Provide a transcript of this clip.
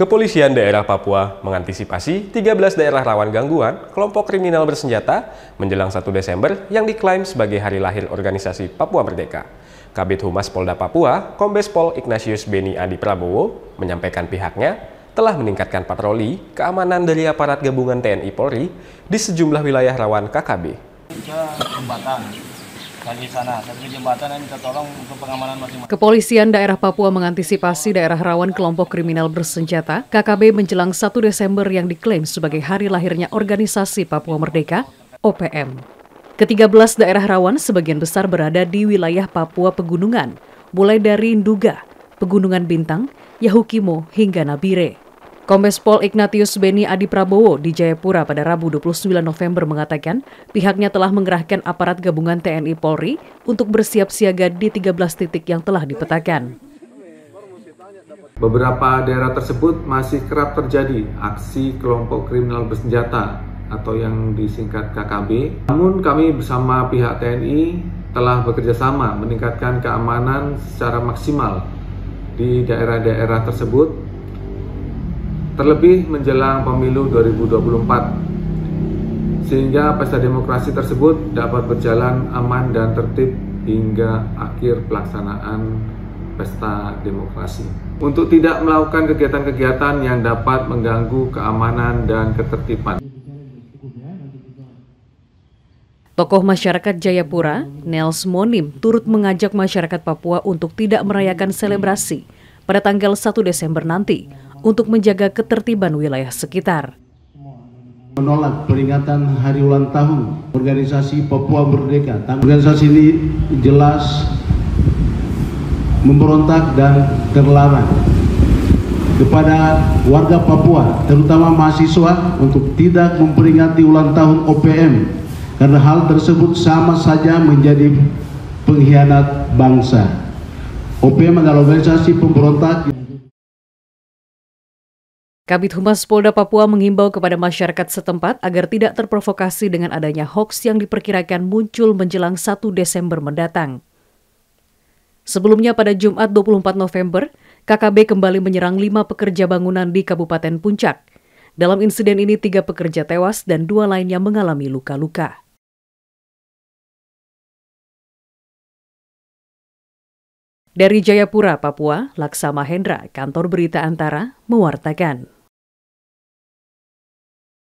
Kepolisian daerah Papua mengantisipasi 13 daerah rawan gangguan kelompok kriminal bersenjata menjelang 1 Desember yang diklaim sebagai hari lahir organisasi Papua Merdeka. Kabit Humas Polda Papua, Kombes Pol Ignatius Beni Adi Prabowo, menyampaikan pihaknya telah meningkatkan patroli keamanan dari aparat gabungan TNI Polri di sejumlah wilayah rawan KKB. Di sana. Satu jembatan yang minta tolong untuk pengamanan masing-masing. Kepolisian daerah Papua mengantisipasi daerah rawan kelompok kriminal bersenjata KKB menjelang 1 Desember yang diklaim sebagai hari lahirnya organisasi Papua Merdeka, OPM. Ke-13 daerah rawan sebagian besar berada di wilayah Papua Pegunungan, mulai dari Nduga, Pegunungan Bintang, Yahukimo, hingga Nabire. Kombes Pol Ignatius Beni Adi Prabowo di Jayapura pada Rabu 29 November mengatakan pihaknya telah mengerahkan aparat gabungan TNI Polri untuk bersiap siaga di 13 titik yang telah dipetakan. Beberapa daerah tersebut masih kerap terjadi aksi kelompok kriminal bersenjata atau yang disingkat KKB. Namun kami bersama pihak TNI telah bekerjasama meningkatkan keamanan secara maksimal di daerah-daerah tersebut terlebih menjelang pemilu 2024 sehingga pesta demokrasi tersebut dapat berjalan aman dan tertib hingga akhir pelaksanaan pesta demokrasi. Untuk tidak melakukan kegiatan-kegiatan yang dapat mengganggu keamanan dan ketertiban. Tokoh masyarakat Jayapura, Nels Monim, turut mengajak masyarakat Papua untuk tidak merayakan selebrasi pada tanggal 1 Desember nanti untuk menjaga ketertiban wilayah sekitar. Menolak peringatan hari ulang tahun organisasi Papua Merdeka. Organisasi ini jelas memberontak dan terlarang kepada warga Papua, terutama mahasiswa untuk tidak memperingati ulang tahun OPM karena hal tersebut sama saja menjadi pengkhianat bangsa. OPM adalah organisasi pemberontak Kabit Humas Polda Papua mengimbau kepada masyarakat setempat agar tidak terprovokasi dengan adanya hoaks yang diperkirakan muncul menjelang 1 Desember mendatang. Sebelumnya pada Jumat 24 November, KKB kembali menyerang lima pekerja bangunan di Kabupaten Puncak. Dalam insiden ini tiga pekerja tewas dan dua lainnya mengalami luka-luka. Dari Jayapura, Papua, Laksama Hendra, Kantor Berita Antara, mewartakan.